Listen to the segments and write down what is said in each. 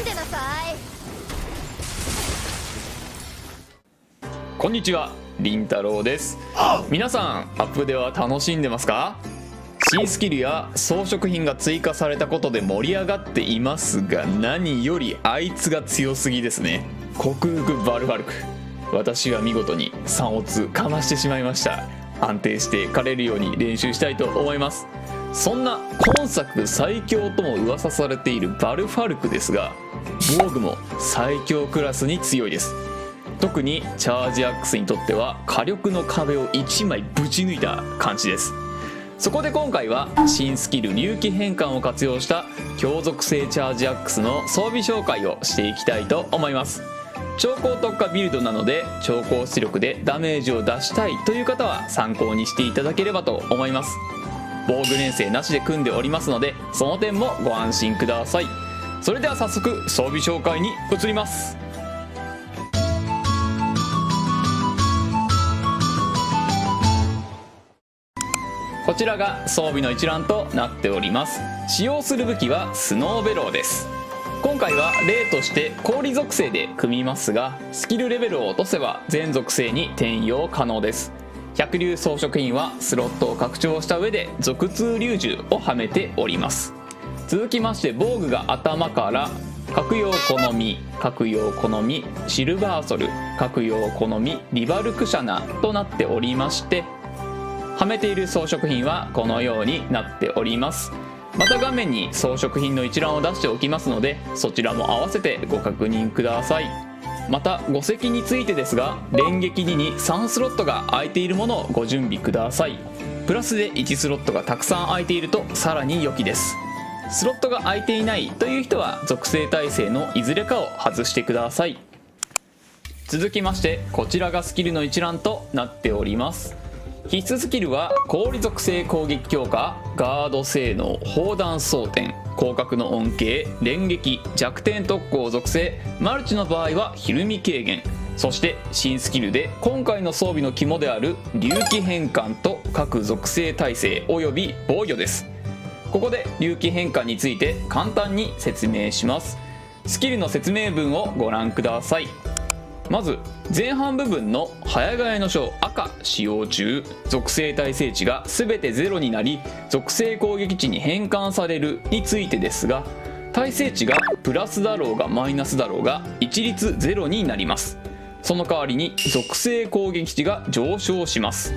んでなさい。こんにちは、りんたろうです。皆さん、アップでは楽しんでますか？新スキルや装飾品が追加されたことで盛り上がっていますが何よりあいつが強すぎですね。克服バルファルク。私は見事に3オツかましてしまいました。安定して狩れるように練習したいと思います。そんな今作最強とも噂されているバルファルクですが防具も最強クラスに強いです。特にチャージアックスにとっては火力の壁を1枚ぶち抜いた感じです。そこで今回は新スキル隆起変換を活用した強属性チャージアックスの装備紹介をしていきたいと思います。超高特化ビルドなので超高出力でダメージを出したいという方は参考にしていただければと思います。防具連成なしで組んでおりますのでその点もご安心ください。それでは早速装備紹介に移ります。こちらが装備の一覧となっております。使用する武器はスノーベローです。今回は例として氷属性で組みますがスキルレベルを落とせば全属性に転用可能です。百竜装飾品はスロットを拡張した上で属通龍獣をはめております。続きまして防具が頭から各用好み各用好みシルバーソル各用好みリバルクシャナとなっておりましてはめている装飾品はこのようになっております。また画面に装飾品の一覧を出しておきますのでそちらも合わせてご確認ください。また5席についてですが連撃2に3スロットが空いているものをご準備ください。プラスで1スロットがたくさん空いているとさらに良きです。スロットが空いていないという人は属性耐性のいずれかを外してください。続きましてこちらがスキルの一覧となっております。必須スキルは氷属性攻撃強化ガード性能砲弾装填広角の恩恵連撃弱点特攻属性マルチの場合はひるみ軽減そして新スキルで今回の装備の肝である隆起変換と各属性耐性及び防御です。ここで隆起変換について簡単に説明します。スキルの説明文をご覧ください。まず前半部分の早替えの章赤使用中。属性耐性値が全て0になり属性攻撃値に変換されるについてですが耐性値がプラスだろうがマイナスだろうが一律0になります。その代わりに属性攻撃値が上昇します。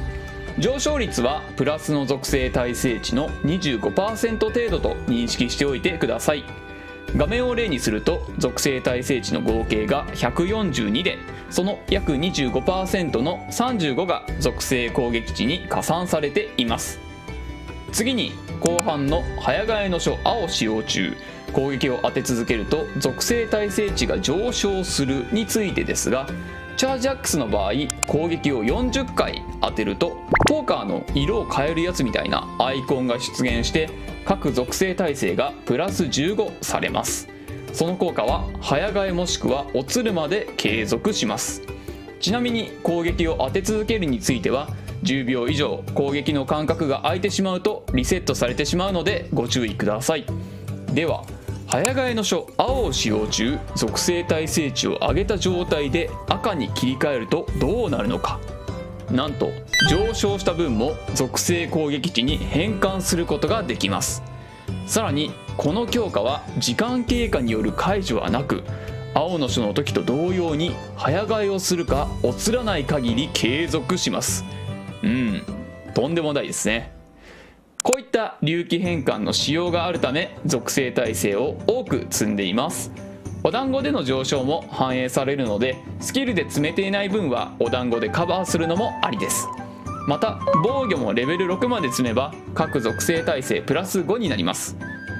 上昇率はプラスの属性耐性値の25%程度と認識しておいてください。画面を例にすると属性耐性値の合計が142でその約25%の35が属性攻撃値に加算されています。次に後半の早替えの書青使用中攻撃を当て続けると属性耐性値が上昇するについてですがチャージアックスの場合攻撃を40回当てるとポーカーの色を変えるやつみたいなアイコンが出現して各属性耐性がプラス15されます。その効果は早替えもしくはおつるまで継続します。ちなみに攻撃を当て続けるについては10秒以上攻撃の間隔が空いてしまうとリセットされてしまうのでご注意ください。では早替えの書青を使用中属性耐性値を上げた状態で赤に切り替えるとどうなるのか。なんと上昇した分も属性攻撃値に変換することができます。さらにこの強化は時間経過による解除はなく青の書の時と同様に早替えをするかおつらない限り継続します。うんとんでもないですね。こういった隆起変換の仕様があるため属性耐性を多く積んでいます。お団子での上昇も反映されるのでスキルで積めていない分はお団子でカバーするのもありです。また防御もレベル6まで積めば各属性耐性プラス5になります。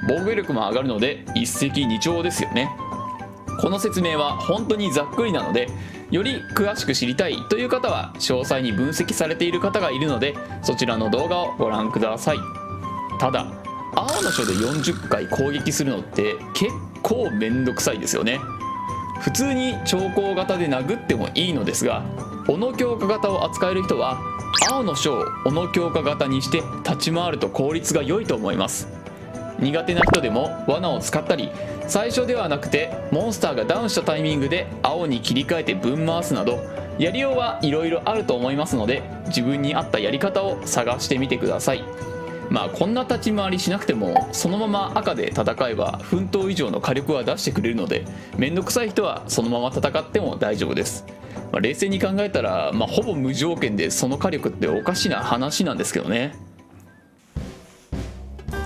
防御力も上がるので一石二鳥ですよね。この説明は本当にざっくりなのでより詳しく知りたいという方は詳細に分析されている方がいるのでそちらの動画をご覧ください。ただ青の書で40回攻撃するのって結構めんどくさいですよね。普通に長考型で殴ってもいいのですが斧強化型を扱える人は青の書を斧強化型にして立ち回ると効率が良いと思います。苦手な人でも罠を使ったり最初ではなくてモンスターがダウンしたタイミングで青に切り替えてぶん回すなどやりようはいろいろあると思いますので自分に合ったやり方を探してみてください。まあこんな立ち回りしなくてもそのまま赤で戦えば奮闘以上の火力は出してくれるので面倒くさい人はそのまま戦っても大丈夫です、まあ冷静に考えたら、まあ、ほぼ無条件でその火力っておかしな話なんですけどね。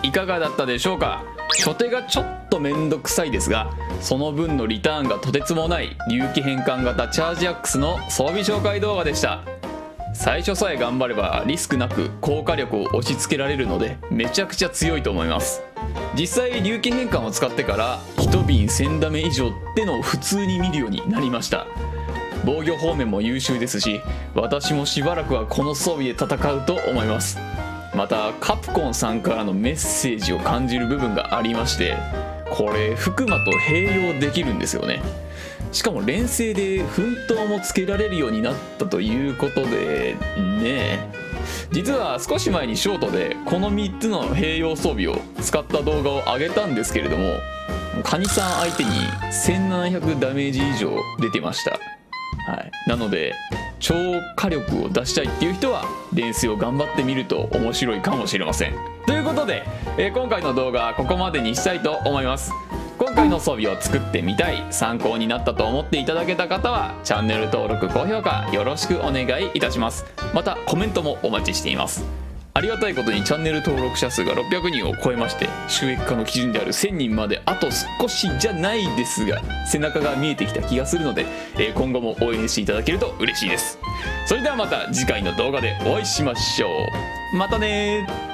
いかがだったでしょうか？初手がちょっと面倒くさいですがその分のリターンがとてつもない隆起変換型チャージアックスの装備紹介動画でした。最初さえ頑張ればリスクなく高火力を押し付けられるのでめちゃくちゃ強いと思います。実際隆起変換を使ってから1瓶1000ダメ以上ってのを普通に見るようになりました。防御方面も優秀ですし私もしばらくはこの装備で戦うと思います。またカプコンさんからのメッセージを感じる部分がありましてこれ福間と併用できるんですよね。しかも連成で奮闘もつけられるようになったということでね実は少し前にショートでこの3つの併用装備を使った動画を上げたんですけれどもカニさん相手に1700ダメージ以上出てました。はい、なので超火力を出したいっていう人は練習を頑張ってみると面白いかもしれません。ということで、えー今回の動画はここまでにしたいと思います。今回の装備を作ってみたい参考になったと思っていただけた方はチャンネル登録高評価よろしくお願いいたします。またコメントもお待ちしています。ありがたいことにチャンネル登録者数が600人を超えまして収益化の基準である1000人まであと少しじゃないですが背中が見えてきた気がするので、え今後も応援していただけると嬉しいです。それではまた次回の動画でお会いしましょう。またね